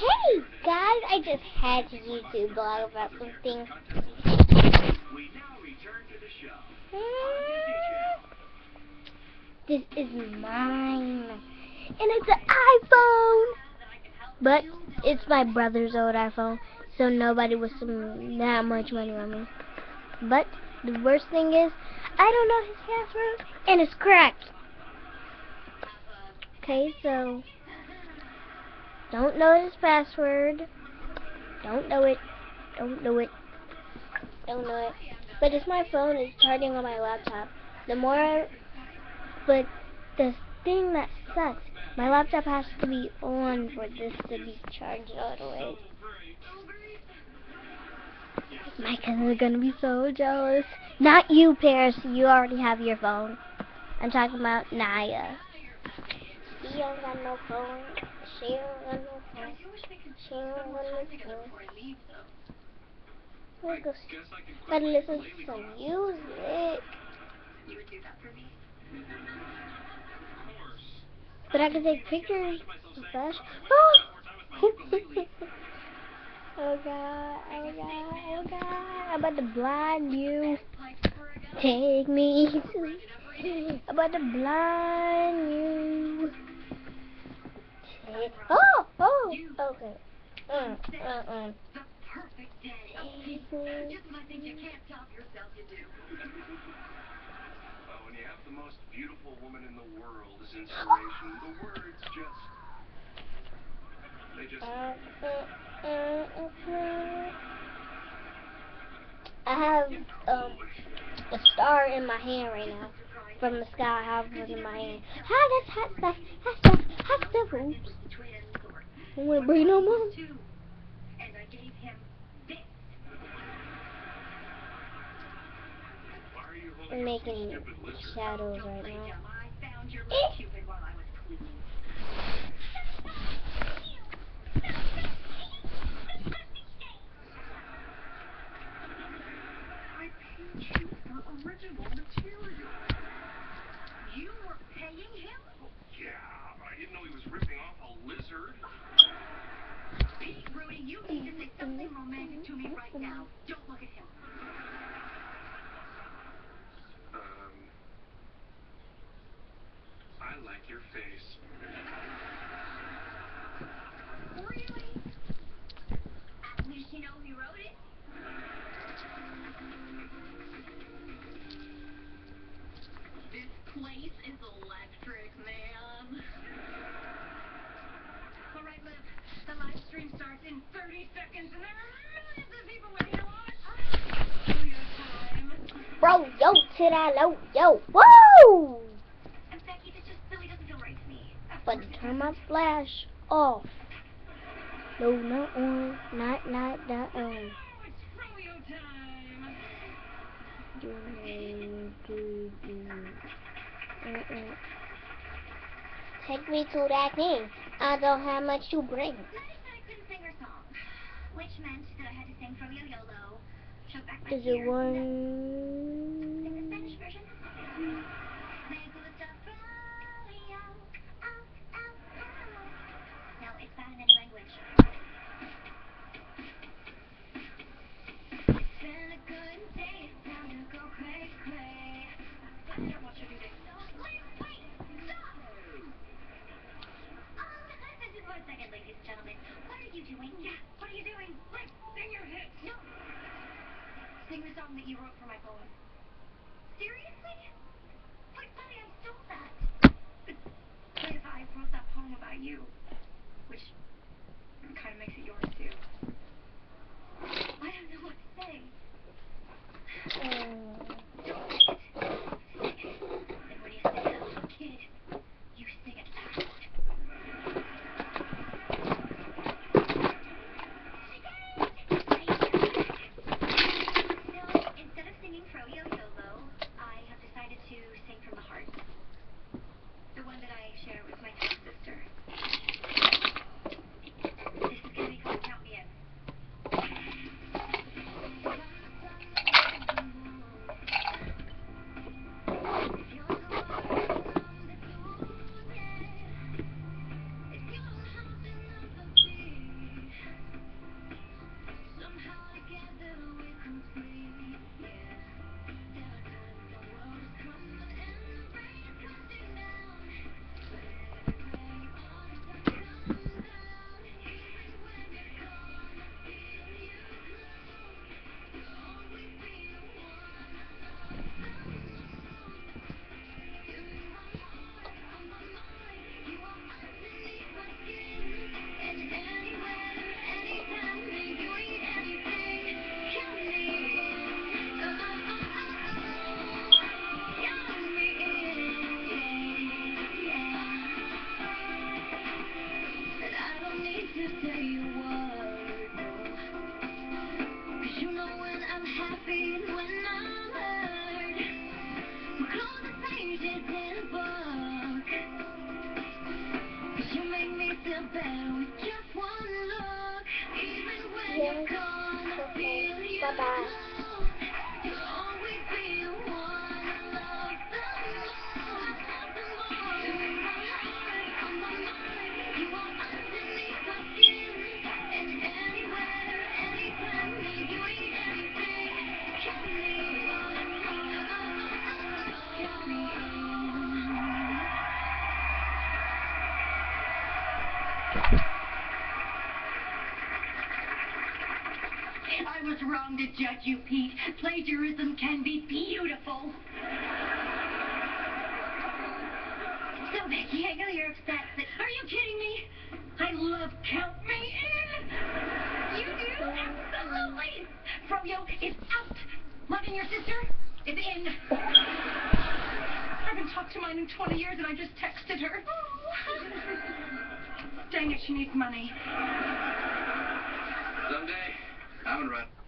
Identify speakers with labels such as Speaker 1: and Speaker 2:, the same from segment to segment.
Speaker 1: Hey guys, I just had to YouTube blog about something. This is mine. And it's an iPhone. But it's my brother's old iPhone. So nobody was some that much money on me. But the worst thing is, I don't know his password. And it's cracked. Okay, so don't know his password. Don't know it. Don't know it. Don't know it. But it's my phone. It's charging on my laptop. The more, I, but the thing that sucks, my laptop has to be on for this to be charged all the way. My cousins are gonna be so jealous. Not you, Paris. You already have your phone. I'm talking about Naya. She don't got no phone. She don't got no phone. She don't got no phone. We'll go Gotta listen to some music. But I can take pictures of. Oh! oh god, oh god, oh god. I'm about to blind you. Take me. I'm about to blind you. Oh! Oh! Okay. Uh, uh, uh.
Speaker 2: perfect day. Just when I think you can't top yourself, you do.
Speaker 3: When you have the most beautiful woman in the world as inspiration, the words just. They just.
Speaker 1: I have um a star in my hand right now. From the sky, I have one in my hand. Hi, that's hot stuff. Hot stuff. Hot stuff. Oops.
Speaker 2: Twins or
Speaker 1: I want to bring no more.
Speaker 2: I
Speaker 1: I'm making shadows right now.
Speaker 2: Jim, I found your little Cupid while I was cleaning.
Speaker 3: I paid you for original material.
Speaker 2: You were paying him?
Speaker 3: Yeah, I didn't know he was ripping off a lizard.
Speaker 2: Pete, Rudy, you need to say something romantic to me right now. Don't look at him.
Speaker 3: Um. I like your face.
Speaker 2: Really? At least you know he wrote it. Starts in 30 seconds, and there are millions of people waiting to watch.
Speaker 1: Bro, yo, to that low, yo, woo!
Speaker 2: And Becky, this just really doesn't feel right to me.
Speaker 1: But turn my flash off. No, not on, not, not, not on.
Speaker 2: Oh, it's froyo time.
Speaker 1: Uh, uh. Take me to that thing. I don't have much to bring.
Speaker 2: Notice that I couldn't sing her song, which meant that I had to sing Froyo Yolo, choke back my
Speaker 1: Is it one?
Speaker 2: Song that you wrote for my poem. Seriously? But buddy, I stole that. What if I wrote that poem about you? Which kind of makes it yours too. I don't know what to say.
Speaker 1: Mm.
Speaker 2: 天，OK，拜拜 judge you, Pete. Plagiarism can be beautiful. So, Becky, I know you're upset, but are you kidding me? I love Count Me In. You do? Absolutely. Froyo is out. Loving your sister is in. I haven't talked to mine in 20 years, and I just texted her. Oh. Dang it, she needs money.
Speaker 3: Someday, I'm gonna run.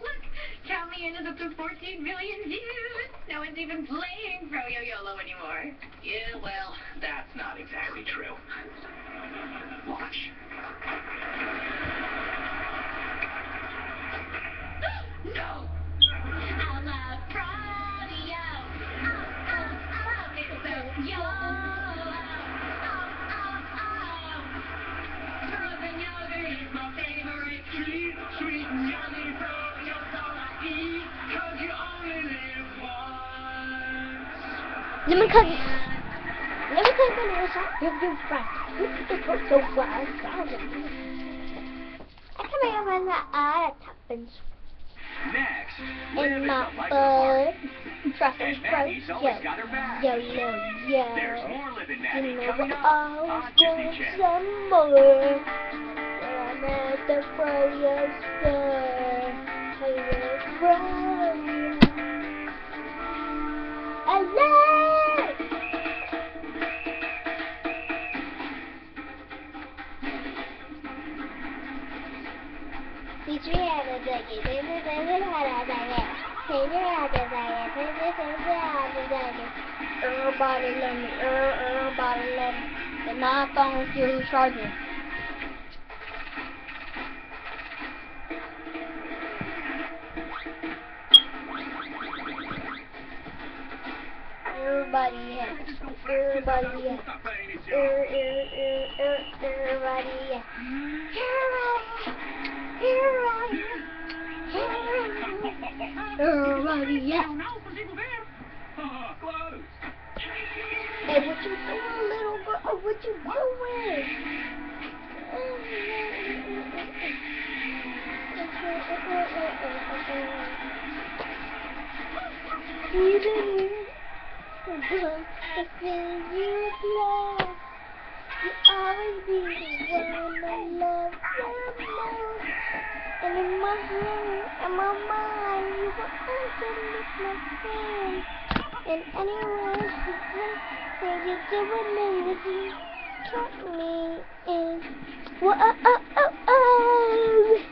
Speaker 2: Look, Count Me In is up to 14 million views. No one's even playing Froyo YOLO anymore.
Speaker 3: Yeah, well, that's not exactly true. Watch.
Speaker 2: no! I love Froyo. Oh, oh, oh, it's so YOLO.
Speaker 3: Once.
Speaker 1: Let me cook. Let me cook the news. You're good friend. It's so far. I can make up that eye happens
Speaker 3: Next,
Speaker 1: in my
Speaker 3: is a like
Speaker 1: butt.
Speaker 3: And. Maggie's
Speaker 1: Yo,
Speaker 3: always got her back.
Speaker 1: yo, yo, yo.
Speaker 3: There's more Liv and
Speaker 1: You know
Speaker 3: coming up
Speaker 1: I
Speaker 3: Disney
Speaker 1: want some more. I'm at the Froyo store. Froyo, Froyo. Everybody let me. Er, everybody let me. And my phone still charging. Everybody yeah. Everybody yeah. Er, er, er, er. Everybody yeah. Hey, what you doing, little girl? Oh, what you doing? I feel you love, you always be the one I love the most. And my heart, and my mind, you will always be my friend. And anyone who thinks that you're doing anything, count me in. Whoa, oh, oh, oh.